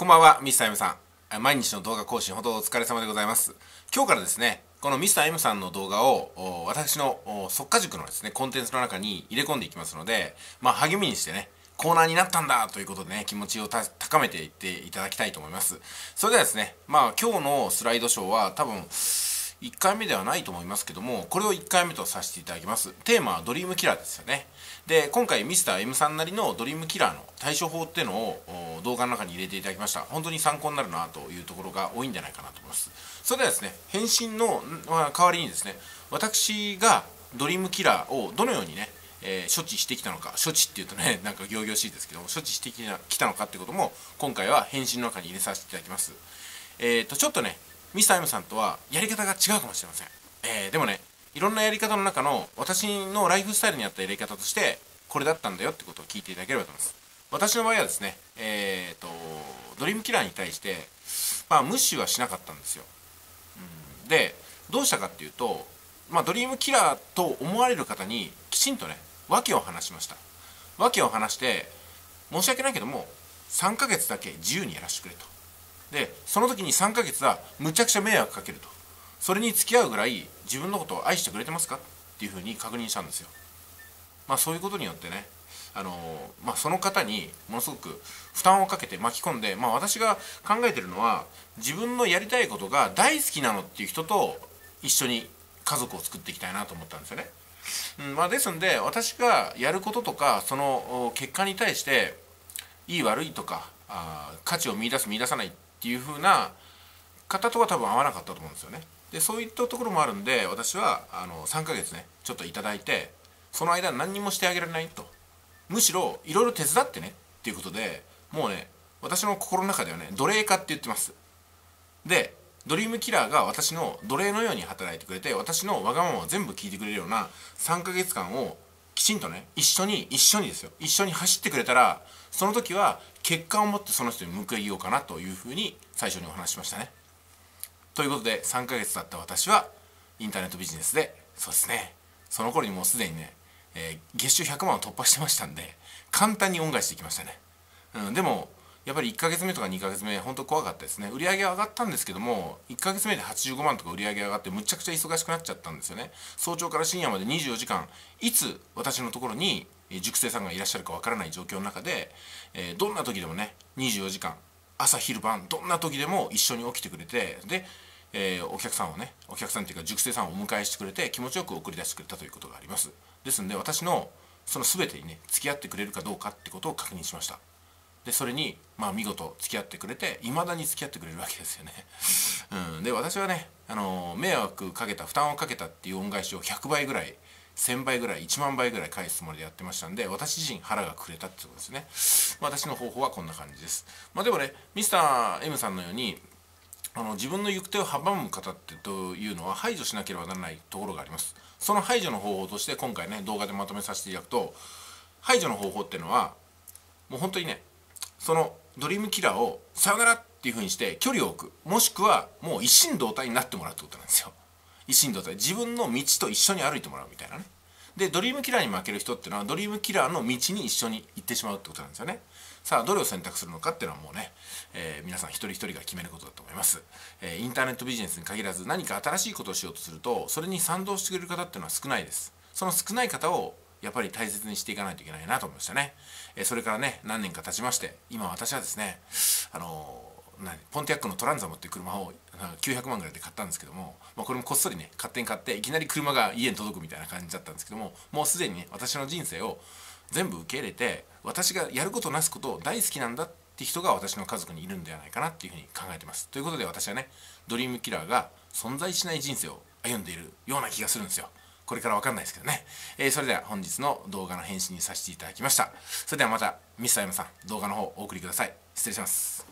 こんばんは、ミスター M さん。毎日の動画更新、ほどお疲れ様でございます。今日からですね、このミスター M さんの動画を、私の即果塾のですね、コンテンツの中に入れ込んでいきますので、まあ、励みにしてね、コーナーになったんだということでね、気持ちを高めていっていただきたいと思います。それではですね、まあ、今日のスライドショーは多分、1回目ではないと思いますけどもこれを1回目とさせていただきます。テーマはドリームキラーですよね。で今回ミスター m さんなりのドリームキラーの対処法っていうのを動画の中に入れていただきました。本当に参考になるなというところが多いんじゃないかなと思います。それではですね返信の代わりにですね私がドリームキラーをどのようにねえー、処置してきたのか処置っていうとね なんか仰々しいですけども処置してきたのかってことも今回は返信の中に入れさせていただきます。えっ、ー、とちょっとねミスター M さんとはやり方が違うかもしれません、えー、でもねいろんなやり方の中の私のライフスタイルに合ったやり方としてこれだったんだよってことを聞いていただければと思います。私の場合はですねえっ、ー、とドリームキラーに対してまあ無視はしなかったんですよ、うん、でどうしたかっていうとまあドリームキラーと思われる方にきちんとね訳を話しました。訳を話して申し訳ないけども3ヶ月だけ自由にやらせてくれと。その時に3ヶ月はむちゃくちゃ迷惑かけると。それに付き合うぐらい自分のことを愛してくれてますか？っていうふうに確認したんですよ。まあそういうことによってねあのまあ、その方にものすごく負担をかけて巻き込んで、まあ、私が考えてるのは自分のやりたいことが大好きなのっていう人と一緒に家族を作っていきたいなと思ったんですよね。うんまあ、ですんで私がやることとかその結果に対していい悪いとかあ価値を見いだす見いださないっていう風な方とは多分合わなかったと思うんですよね。でそういったところもあるんで私はあの3ヶ月ねちょっと頂いてその間何にもしてあげられないとむしろいろいろ手伝ってねっていうことでもうね私の心の中ではね奴隷化って言ってますでドリームキラーが私の奴隷のように働いてくれて私のわがままを全部聞いてくれるような3ヶ月間をきちんとね一緒に一緒にですよ一緒に走ってくれたらその時は結果を持ってその人に報いようかなというふうに最初にお話しましたね。ということで3ヶ月経った私はインターネットビジネスでそうですねその頃にもうすでにね、えー、月収100万を突破してましたんで簡単に恩返しできましたね。うん、でもやっぱり1ヶ月目とか2ヶ月目本当怖かったですね。売り上げ上がったんですけども1ヶ月目で85万とか売り上げ上がってむちゃくちゃ忙しくなっちゃったんですよね。早朝から深夜まで24時間いつ私のところに塾生さんがいらっしゃるかわからない状況の中で、えー、どんな時でもね24時間朝昼晩どんな時でも一緒に起きてくれてで、えー、お客さんをねお客さんっていうか塾生さんをお迎えしてくれて気持ちよく送り出してくれたということがあります。ですんで私のその全てにね付き合ってくれるかどうかってことを確認しました。でそれにまあ見事付き合ってくれていまだに付き合ってくれるわけですよね、うん、で私はねあの迷惑かけた負担をかけたっていう恩返しを100倍ぐらい1000倍ぐらい1万倍ぐらい返すつもりでやってましたんで私自身腹がくれたってことですね。私の方法はこんな感じです。まあでもねミスター M さんのようにあの自分の行く手を阻む方ってというのは排除しなければならないところがあります。その排除の方法として今回ね動画でまとめさせていただくと排除の方法っていうのはもう本当にねそのドリームキラーをさよならっていうふうにして距離を置く。もしくはもう一心同体になってもらうってことなんですよ。一心同体。自分の道と一緒に歩いてもらうみたいなね。でドリームキラーに負ける人っていうのはドリームキラーの道に一緒に行ってしまうってことなんですよね。さあどれを選択するのかっていうのはもうね、えー、皆さん一人一人が決めることだと思います、えー、インターネットビジネスに限らず何か新しいことをしようとするとそれに賛同してくれる方っていうのは少ないです。その少ない方をやっぱり大切にしていかないといけないなと思いましたね、え、それからね何年か経ちまして今私はですねあの何ポンティアックのトランザムっていう車を900万ぐらいで買ったんですけども、まあ、これもこっそりね勝手に買っていきなり車が家に届くみたいな感じだったんですけどももうすでにね私の人生を全部受け入れて私がやることなすことを大好きなんだって人が私の家族にいるんではないかなっていうふうに考えてます。ということで私はねドリームキラーが存在しない人生を歩んでいるような気がするんですよ。これから分かんないですけどね、えー、それでは本日の動画の返信にさせていただきました。それではまたミスター M さん動画の方お送りください。失礼します。